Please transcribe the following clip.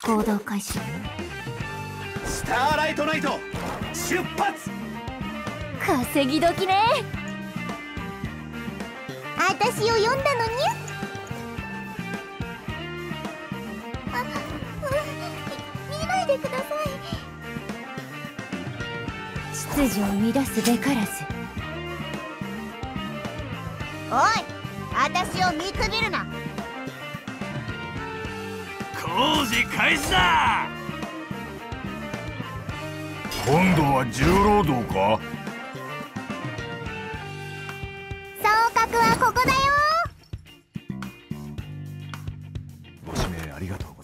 行動開始。スターライトナイト出発。稼ぎ時ね。私を呼んだのに。あ、うん、見ないでください。秩序を乱すべからず。おい私を見くびるな工事開始だ！今度は重労働か？総格はここだよ。ご指名ありがとう。